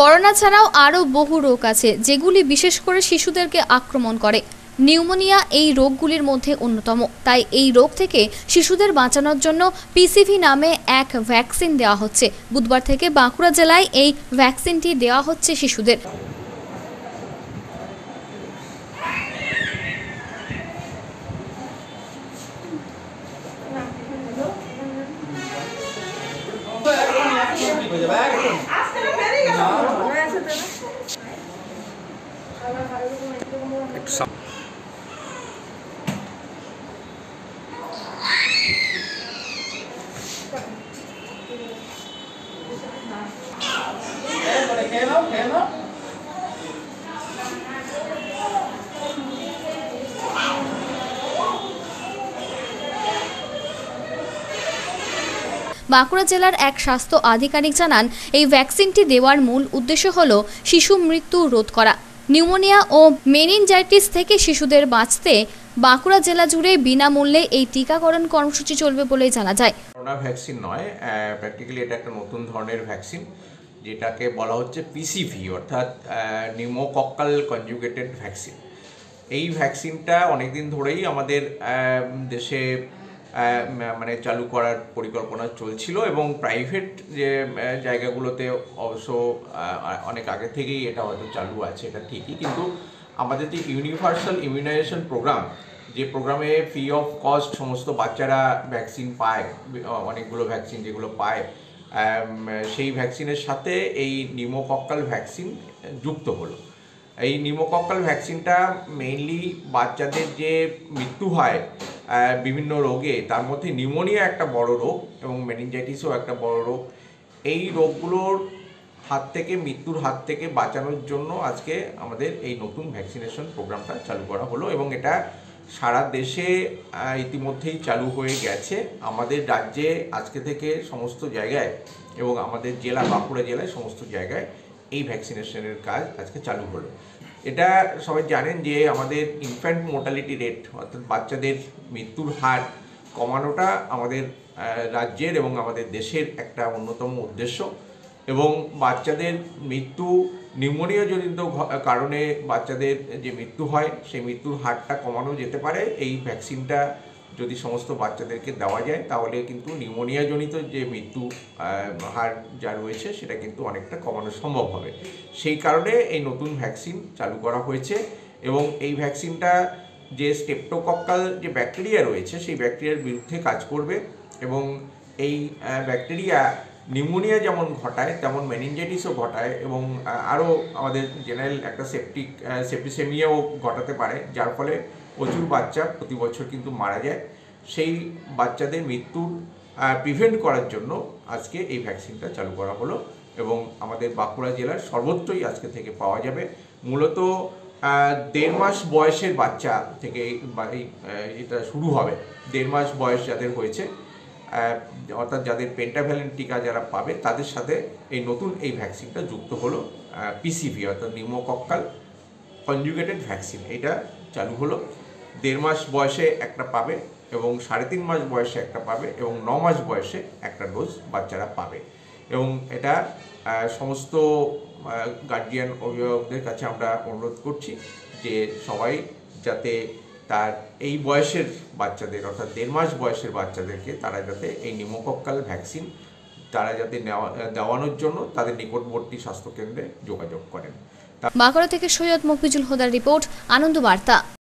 Corona ছাড়াও আরও বহু রোগ আছে, যেগুলি বিশেষ করে শিশুদেরকে আক্রমণ করে। নিউমোনিয়া এই রোগগুলির মধ্যে অন্যতম। তাই এই রোগ থেকে শিশুদের বাঁচানোর জন্য পিসিভি নামে এক ভ্যাকসিন দেওয়া হচ্ছে। বুধবার থেকে বাঁকুড়া জেলায় এই ভ্যাকসিনটি দেওয়া হচ্ছে শিশুদের। বাঁকুড়া জেলার এক স্বাস্থ্য আধিকারিক জানান, এই ভ্যাকসিনটি দেওয়ার মূল উদ্দেশ্য হল শিশু মৃত্যু রোধ করা। নিউমোনিয়া ও মেনিনজাইটিস থেকে শিশুদের বাঁচতে বাঁকুড়া জেলা জুড়ে বিনামূল্যে এই টিকাকরণ কর্মসূচি চলবে বলেই জানা যায়। করোনা ভ্যাকসিন নয় প্র্যাকটিক্যালি এটা একটা নতুন ধরনের ভ্যাকসিন, যেটাকে বলা হচ্ছে পিসিভি অর্থাৎ নিউমোকক্কাল কনজুগেটেড ভ্যাকসিন এই ভ্যাকসিনটা অনেকদিন ধরেই আমাদের দেশে মানে চালু করার পরিকল্পনা চলছিল এবং প্রাইভেট যে জায়গাগুলোতে অবশ্য অনেক আগে থেকেই এটা হয়তো চালু আছে, এটা ঠিকই। কিন্তু আমাদের যে ইউনিভার্সাল ইমিউনাইজেশন প্রোগ্রাম যে প্রোগ্রামে ফ্রি অফ কস্ট সমস্ত বাচ্চারা ভ্যাকসিন পায় অনেকগুলো ভ্যাকসিন যেগুলো পায় সেই ভ্যাকসিনের সাথে এই নিউমোকক্কাল ভ্যাকসিন যুক্ত হলো। এই নিউমোকক্কাল ভ্যাকসিনটা মেইনলি বাচ্চাদের যে মৃত্যু হয় বিভিন্ন রোগে, তার মধ্যে নিউমোনিয়া একটা বড় রোগ এবং মেনিনজাইটিসও একটা বড় রোগ। এই রোগগুলোর হাত থেকে, মৃত্যুর হাত থেকে বাঁচানোর জন্য আজকে আমাদের এই নতুন ভ্যাকসিনেশন প্রোগ্রামটা চালু করা হলো এবং এটা সারা দেশে ইতিমধ্যেই চালু হয়ে গেছে। আমাদের রাজ্যে আজকে থেকে সমস্ত জায়গায় এবং আমাদের জেলা, বাঁকুড়া জেলায় সমস্ত জায়গায় এই ভ্যাকসিনেশনের কাজ আজকে চালু হলো। এটা সবাই জানেন যে আমাদের ইনফ্যান্ট মোর্টালিটি রেট অর্থাৎ বাচ্চাদের মৃত্যুর হার কমানোটা আমাদের রাজ্যের এবং আমাদের দেশের একটা অন্যতম উদ্দেশ্য। এবং বাচ্চাদের মৃত্যু নিউমোনিয়া জনিত কারণে বাচ্চাদের যে মৃত্যু হয়, সেই মৃত্যুর হারটা কমানো যেতে পারে। এই ভ্যাকসিনটা যদি সমস্ত বাচ্চাদেরকে দেওয়া যায়, তাহলে কিন্তু নিউমোনিয়াজনিত যে মৃত্যু হার যা রয়েছে, সেটা কিন্তু অনেকটা কমানো সম্ভব হবে। সেই কারণে এই নতুন ভ্যাকসিন চালু করা হয়েছে এবং এই ভ্যাকসিনটা যে স্টেপটোকক্কাল যে ব্যাকটেরিয়া রয়েছে, সেই ব্যাকটেরিয়ার বিরুদ্ধে কাজ করবে এবং এই ব্যাকটেরিয়া নিউমোনিয়া যেমন ঘটায়, তেমন মেনিনজাইটিসও ঘটায় এবং আরও আমাদের জেনারেল একটা সেপটিক সেপিসেমিয়াও ঘটাতে পারে, যার ফলে প্রচুর বাচ্চা প্রতি বছর কিন্তু মারা যায়। সেই বাচ্চাদের মৃত্যুর প্রিভেন্ট করার জন্য আজকে এই ভ্যাকসিনটা চালু করা হলো এবং আমাদের বাঁকুড়া জেলার সর্বত্রই আজকে থেকে পাওয়া যাবে। মূলত দেড় মাস বয়সের বাচ্চা থেকে এটা শুরু হবে। দেড় মাস বয়স যাদের হয়েছে অর্থাৎ যাদের পেন্টাভ্যালেন্ট টিকা যারা পাবে, তাদের সাথে এই নতুন এই ভ্যাকসিনটা যুক্ত হলো পিসিভি অর্থাৎ নিউমোকক্কাল কনজুগেটেড ভ্যাকসিন এটা চালু হলো, দেড় মাস বয়সে একটা পাবে এবং সাড়ে তিন মাস বয়সে একটা পাবে এবং ন মাস বয়সে একটা ডোজ বাচ্চারা পাবে। এবং এটা সমস্ত গার্জিয়ান অভিভাবকদের কাছে আমরা অনুরোধ করছি যে সবাই যাতে তার এই বয়সের বাচ্চাদের, অর্থাৎ দেড় মাস বয়সের বাচ্চাদেরকে তারা যাতে এই নিমোকক্কাল ভ্যাকসিন তারা যাতে নেওয়া, দেওয়ানোর জন্য তাদের নিকটবর্তী স্বাস্থ্যকেন্দ্রে যোগাযোগ করেন। বাঁকুড়া থেকে সৈয়দ মফিজুল হোদার রিপোর্ট আনন্দ বার্তা